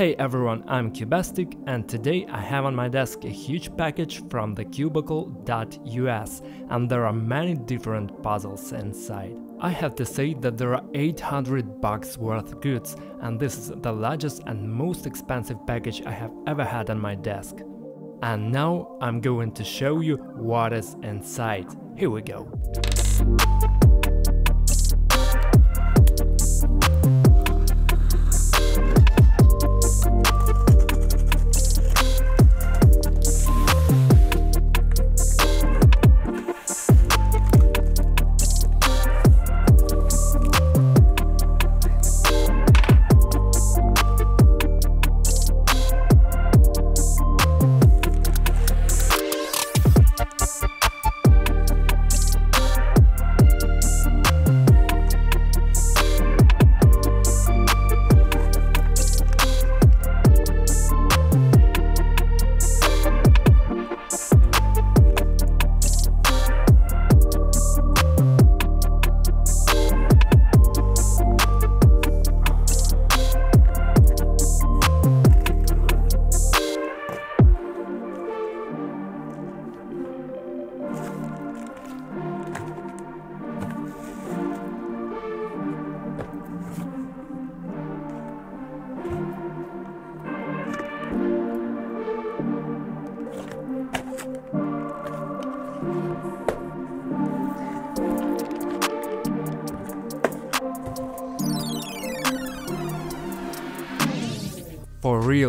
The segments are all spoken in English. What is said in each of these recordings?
Hey everyone, I'm Cubastic and today I have on my desk a huge package from the cubicle.us and there are many different puzzles inside. I have to say that there are 800 bucks worth goods and this is the largest and most expensive package I have ever had on my desk. And now I'm going to show you what is inside. Here we go.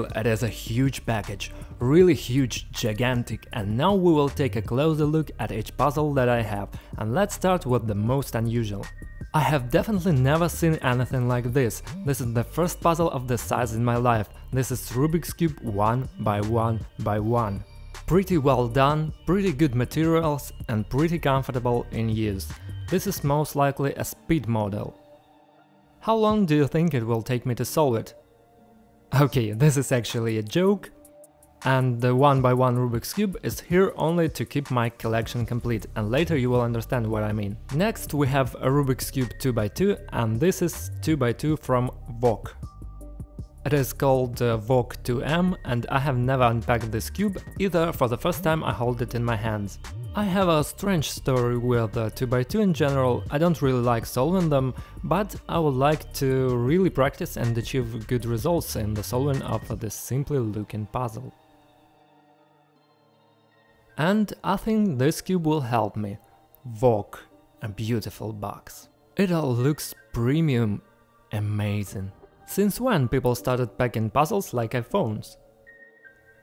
Real, it is a huge package, really huge, gigantic, and now we will take a closer look at each puzzle that I have, and let's start with the most unusual. I have definitely never seen anything like this, this is the first puzzle of this size in my life, this is Rubik's Cube 1 by 1 by 1. Pretty well done, pretty good materials and pretty comfortable in use. This is most likely a speed model. How long do you think it will take me to solve it? Okay, this is actually a joke. And the 1 by 1 Rubik's Cube is here only to keep my collection complete, and later you will understand what I mean. Next we have a Rubik's Cube 2 by 2 and this is 2 by 2 from Valk. It is called uh, Valk 2M and I have never unpacked this cube, either for the first time I hold it in my hands. I have a strange story with uh, 2x2 in general, I don't really like solving them, but I would like to really practice and achieve good results in the solving of this simply looking puzzle. And I think this cube will help me. Valk, a beautiful box. It all looks premium, amazing. Since when people started packing puzzles like iPhones?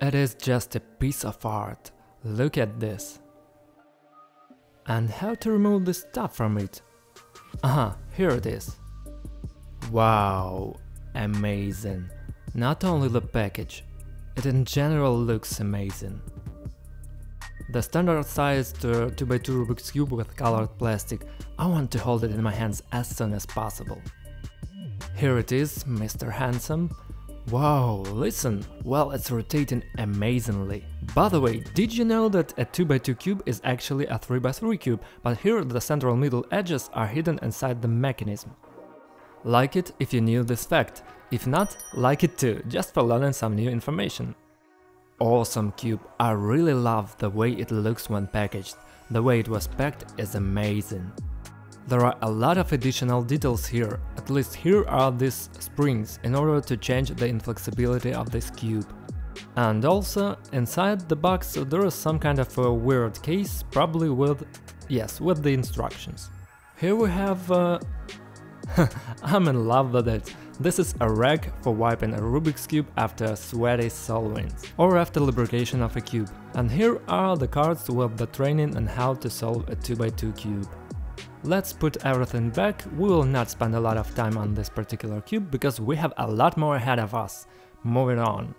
It is just a piece of art, look at this. And how to remove the stuff from it? Aha, here it is. Wow, amazing. Not only the package, it in general looks amazing. The standard sized uh, 2x2 Rubik's Cube with colored plastic, I want to hold it in my hands as soon as possible. Here it is, Mr. Handsome, Wow, listen, well it's rotating amazingly. By the way, did you know that a 2x2 cube is actually a 3x3 cube, but here the central middle edges are hidden inside the mechanism. Like it if you knew this fact, if not, like it too, just for learning some new information. Awesome cube, I really love the way it looks when packaged, the way it was packed is amazing. There are a lot of additional details here, at least here are these springs in order to change the inflexibility of this cube. And also, inside the box there is some kind of a weird case, probably with... yes, with the instructions. Here we have... Uh... I'm in love with it. This is a rag for wiping a Rubik's Cube after sweaty solving, or after lubrication of a cube. And here are the cards with the training on how to solve a 2x2 cube. Let's put everything back, we will not spend a lot of time on this particular cube because we have a lot more ahead of us. Moving on.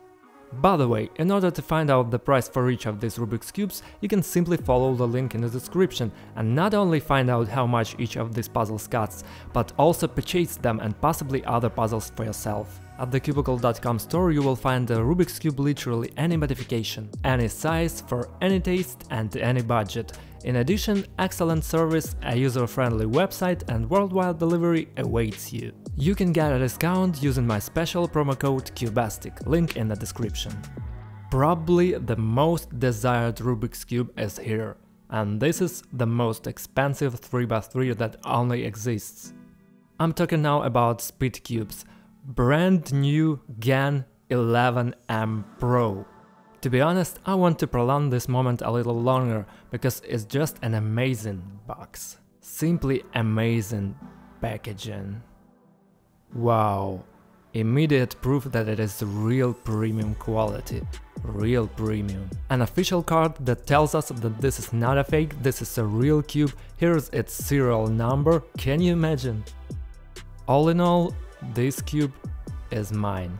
By the way, in order to find out the price for each of these Rubik's Cubes, you can simply follow the link in the description and not only find out how much each of these puzzles costs, but also purchase them and possibly other puzzles for yourself. At the cubicle.com store you will find the Rubik's Cube literally any modification, any size, for any taste and any budget, In addition, excellent service, a user-friendly website and worldwide delivery awaits you. You can get a discount using my special promo code CUBASTIC, link in the description. Probably the most desired Rubik's Cube is here, and this is the most expensive 3x3 that only exists. I'm talking now about Speed Cubes, brand new GAN 11M Pro. To be honest, I want to prolong this moment a little longer, because it's just an amazing box. Simply amazing packaging. Wow, immediate proof that it is real premium quality. Real premium. An official card that tells us that this is not a fake, this is a real cube, here's its serial number, can you imagine? All in all, this cube is mine.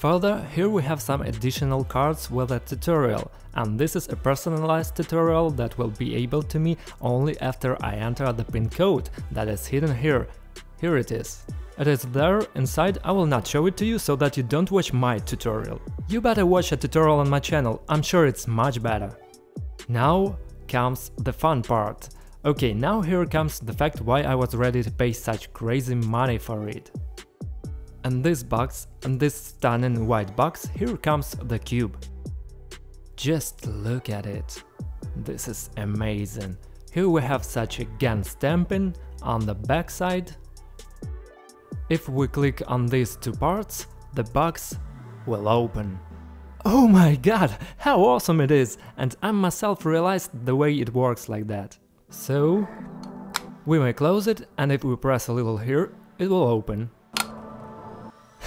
Further, here we have some additional cards with a tutorial, and this is a personalized tutorial that will be able to me only after I enter the pin code that is hidden here. Here it is. It is there inside, I will not show it to you so that you don't watch my tutorial. You better watch a tutorial on my channel, I'm sure it's much better. Now comes the fun part. Okay, now here comes the fact why I was ready to pay such crazy money for it. And this box, and this stunning white box, here comes the cube. Just look at it. This is amazing. Here we have such a GAN stamping on the backside. If we click on these two parts, the box will open. Oh my god, how awesome it is! And I myself realized the way it works like that. So, we may close it and if we press a little here, it will open.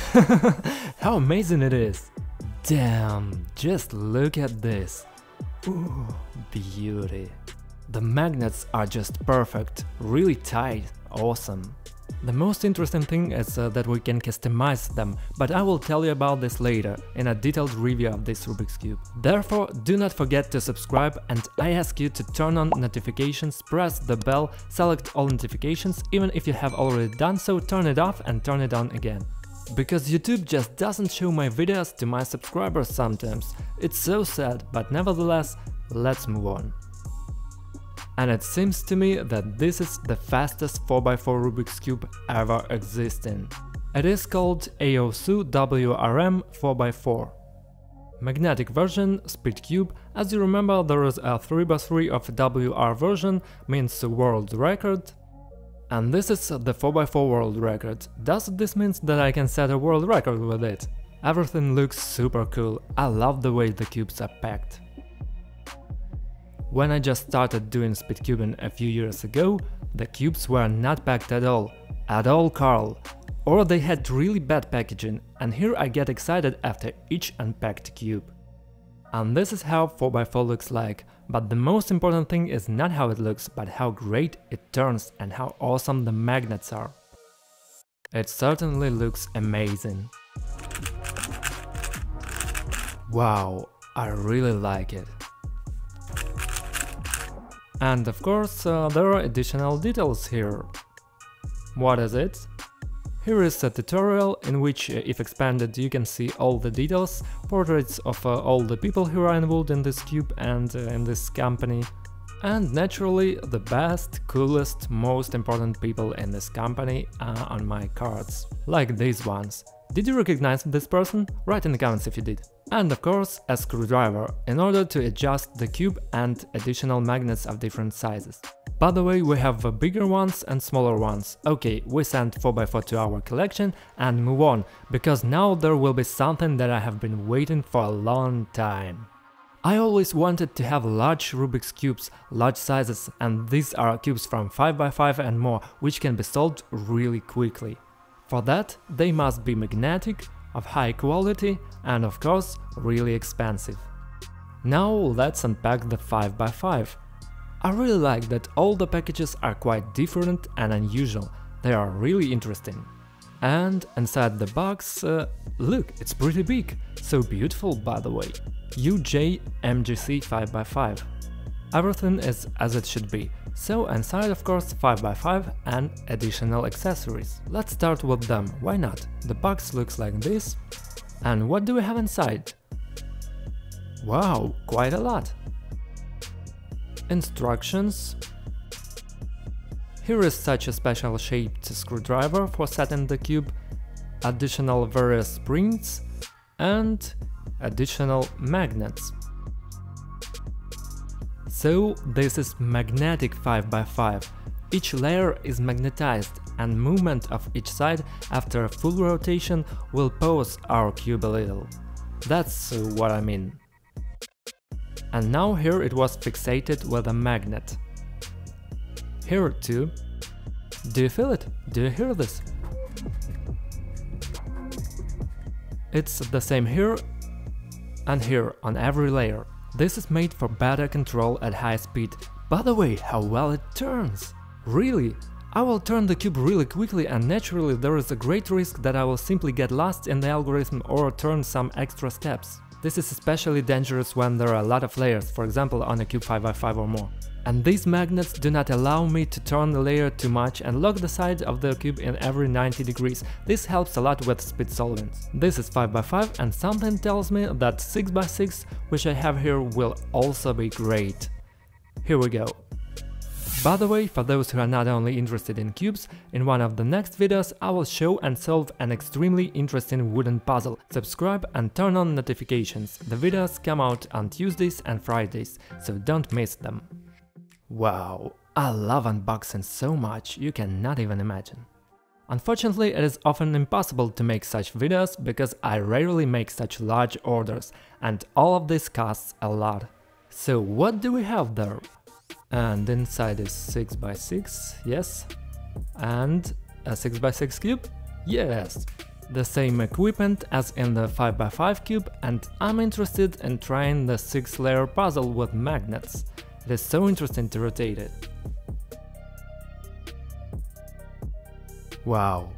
How amazing it is! Damn, just look at this. Ooh, beauty. The magnets are just perfect, really tight, awesome. The most interesting thing is uh, that we can customize them, but I will tell you about this later, in a detailed review of this Rubik's Cube. Therefore, do not forget to subscribe and I ask you to turn on notifications, press the bell, select all notifications, even if you have already done so, turn it off and turn it on again. Because YouTube just doesn't show my videos to my subscribers sometimes. It's so sad, but nevertheless, let's move on. And it seems to me that this is the fastest 4x4 Rubik's Cube ever existing. It is called AOSU WRM 4x4. Magnetic version, Speed Cube, as you remember there is a 3x3 of WR version, means world record, and this is the 4x4 world record. Does this mean that I can set a world record with it? Everything looks super cool, I love the way the cubes are packed. When I just started doing speedcubing a few years ago, the cubes were not packed at all. At all, Carl. Or they had really bad packaging, and here I get excited after each unpacked cube. And this is how 4x4 looks like, but the most important thing is not how it looks, but how great it turns and how awesome the magnets are. It certainly looks amazing. Wow, I really like it. And of course, uh, there are additional details here. What is it? Here is a tutorial in which, uh, if expanded, you can see all the details, portraits of uh, all the people who are involved in this cube and uh, in this company, and naturally the best, coolest, most important people in this company are on my cards, like these ones. Did you recognize this person? Write in the comments if you did. And of course a screwdriver, in order to adjust the cube and additional magnets of different sizes. By the way, we have bigger ones and smaller ones. Okay, we send 4x4 to our collection and move on, because now there will be something that I have been waiting for a long time. I always wanted to have large Rubik's cubes, large sizes, and these are cubes from 5x5 and more, which can be solved really quickly. For that, they must be magnetic, of high quality and of course really expensive. Now let's unpack the 5x5. I really like that all the packages are quite different and unusual, they are really interesting. And inside the box, uh, look, it's pretty big, so beautiful by the way. YJ MGC 5x5. Everything is as it should be, so inside of course 5x5 and additional accessories. Let's start with them, why not? The box looks like this. And what do we have inside? Wow, quite a lot. Instructions Here is such a special shaped screwdriver for setting the cube, additional various springs and additional magnets. So this is magnetic 5x5. Each layer is magnetized and movement of each side after a full rotation will pose our cube a little. That's what I mean. And now here it was fixated with a magnet. Here too. Do you feel it? Do you hear this? It's the same here and here on every layer. This is made for better control at high speed. By the way, how well it turns! Really? I will turn the cube really quickly and naturally there is a great risk that I will simply get lost in the algorithm or turn some extra steps. This is especially dangerous when there are a lot of layers, for example on a cube 5x5 or more. And these magnets do not allow me to turn the layer too much and lock the side of the cube in every 90 degrees. This helps a lot with speed solvents. This is 5x5 and something tells me that 6x6, which I have here, will also be great. Here we go. By the way, for those who are not only interested in cubes, in one of the next videos I will show and solve an extremely interesting wooden puzzle. Subscribe and turn on notifications, the videos come out on Tuesdays and Fridays, so don't miss them. Wow, I love unboxing so much, you cannot even imagine. Unfortunately, it is often impossible to make such videos because I rarely make such large orders, and all of this costs a lot. So what do we have there? And inside is 6x6, yes, and a 6x6 cube, yes, the same equipment as in the 5x5 cube and I'm interested in trying the 6 layer puzzle with magnets, it is so interesting to rotate it. Wow.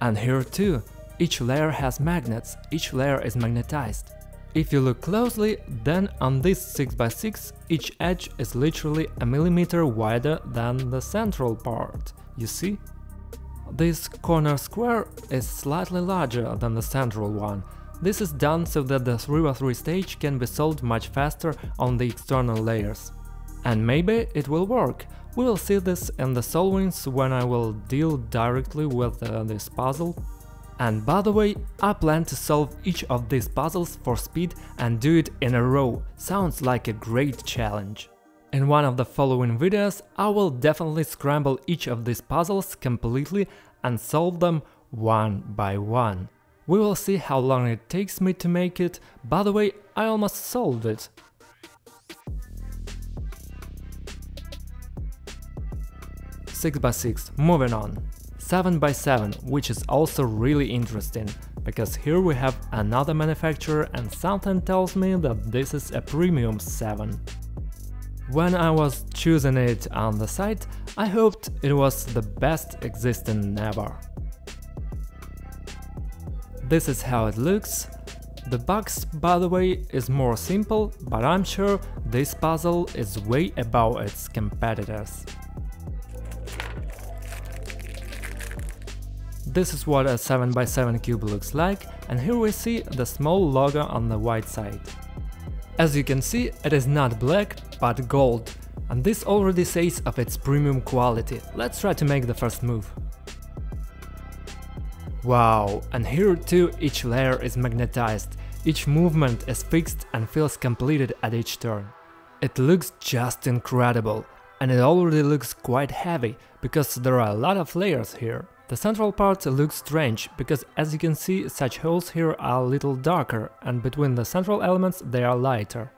And here too, each layer has magnets, each layer is magnetized. If you look closely, then on this 6x6 each edge is literally a millimeter wider than the central part, you see? This corner square is slightly larger than the central one. This is done so that the 3x3 stage can be solved much faster on the external layers. And maybe it will work. We will see this in the solvings when I will deal directly with uh, this puzzle and by the way, I plan to solve each of these puzzles for speed and do it in a row, sounds like a great challenge. In one of the following videos, I will definitely scramble each of these puzzles completely and solve them one by one. We will see how long it takes me to make it, by the way, I almost solved it. Six by six, moving on. 7x7, which is also really interesting, because here we have another manufacturer and something tells me that this is a premium 7. When I was choosing it on the site, I hoped it was the best existing ever. This is how it looks. The box, by the way, is more simple, but I'm sure this puzzle is way above its competitors. This is what a 7x7 cube looks like, and here we see the small logo on the white side. As you can see, it is not black, but gold, and this already says of its premium quality. Let's try to make the first move. Wow, and here too each layer is magnetized, each movement is fixed and feels completed at each turn. It looks just incredible, and it already looks quite heavy, because there are a lot of layers here. The central part looks strange, because as you can see such holes here are a little darker and between the central elements they are lighter.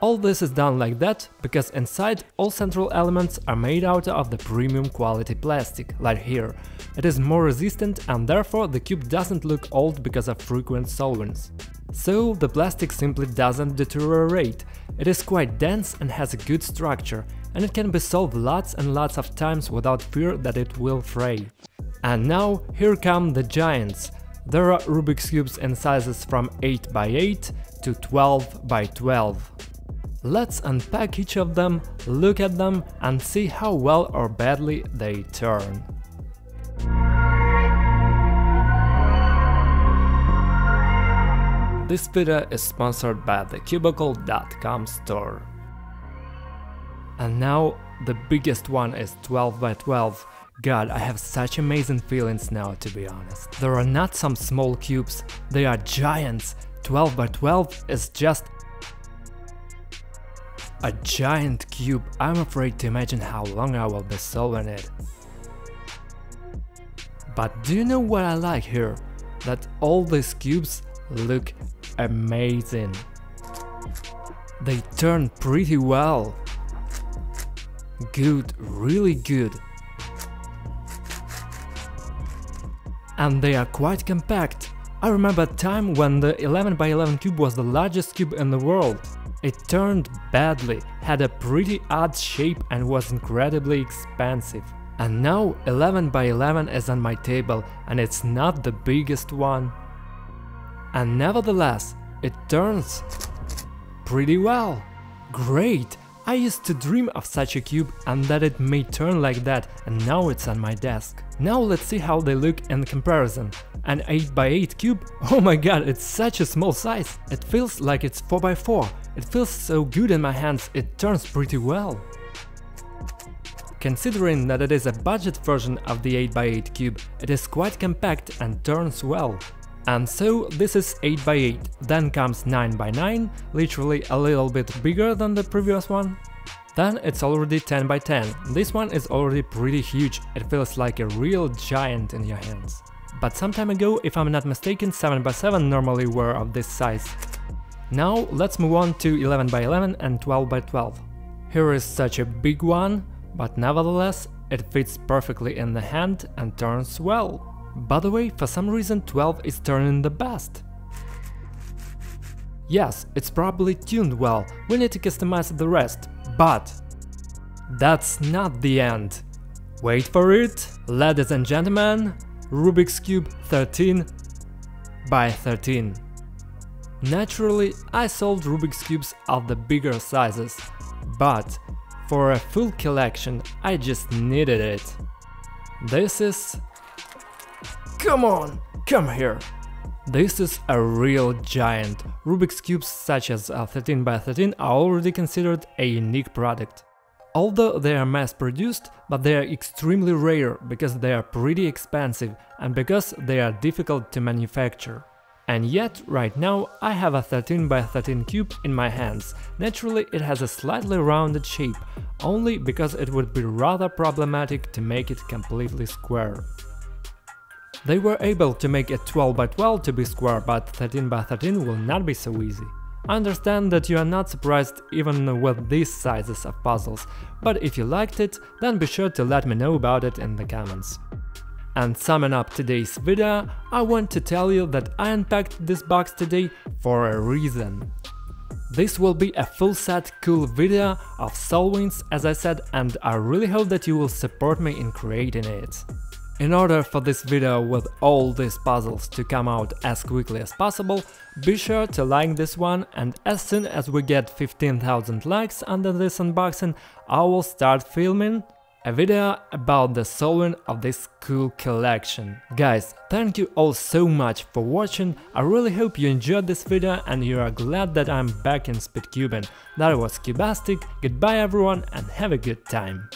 All this is done like that, because inside all central elements are made out of the premium quality plastic, like here. It is more resistant and therefore the cube doesn't look old because of frequent solvents. So the plastic simply doesn't deteriorate, it is quite dense and has a good structure, and it can be solved lots and lots of times without fear that it will fray. And now here come the giants. There are Rubik's Cubes in sizes from 8x8 to 12x12. Let's unpack each of them, look at them and see how well or badly they turn. This video is sponsored by the Cubicle.com store. And now the biggest one is 12 by 12. God, I have such amazing feelings now to be honest. There are not some small cubes, they are giants. 12 by 12 is just a giant cube. I'm afraid to imagine how long I will be solving it. But do you know what I like here? That all these cubes look amazing. They turn pretty well. Good, really good. And they are quite compact. I remember a time when the 11 by 11 cube was the largest cube in the world. It turned badly, had a pretty odd shape and was incredibly expensive. And now 11 by 11 is on my table and it's not the biggest one. And nevertheless, it turns pretty well. Great! I used to dream of such a cube and that it may turn like that and now it's on my desk. Now let's see how they look in comparison. An 8x8 cube? Oh my god, it's such a small size! It feels like it's 4x4. It feels so good in my hands, it turns pretty well. Considering that it is a budget version of the 8x8 cube, it is quite compact and turns well. And so this is 8x8, then comes 9x9, literally a little bit bigger than the previous one. Then it's already 10x10, this one is already pretty huge, it feels like a real giant in your hands. But some time ago, if I'm not mistaken, 7x7 normally were of this size. Now let's move on to 11x11 and 12x12. Here is such a big one, but nevertheless it fits perfectly in the hand and turns well. By the way, for some reason 12 is turning the best. Yes, it's probably tuned well, we need to customize the rest, but that's not the end. Wait for it, ladies and gentlemen, Rubik's Cube 13 by 13. Naturally, I solved Rubik's Cubes of the bigger sizes, but for a full collection I just needed it. This is Come on, come here! This is a real giant. Rubik's Cubes such as uh, 13x13 are already considered a unique product. Although they are mass-produced, but they are extremely rare because they are pretty expensive and because they are difficult to manufacture. And yet, right now, I have a 13x13 cube in my hands. Naturally, it has a slightly rounded shape, only because it would be rather problematic to make it completely square. They were able to make a 12x12 to be square, but 13x13 will not be so easy. I understand that you are not surprised even with these sizes of puzzles, but if you liked it, then be sure to let me know about it in the comments. And summing up today's video, I want to tell you that I unpacked this box today for a reason. This will be a full set cool video of SolarWinds as I said and I really hope that you will support me in creating it. In order for this video with all these puzzles to come out as quickly as possible, be sure to like this one and as soon as we get 15,000 likes under this unboxing, I will start filming a video about the solving of this cool collection. Guys, thank you all so much for watching, I really hope you enjoyed this video and you are glad that I'm back in Speedcubing. That was Cubastic, goodbye everyone and have a good time.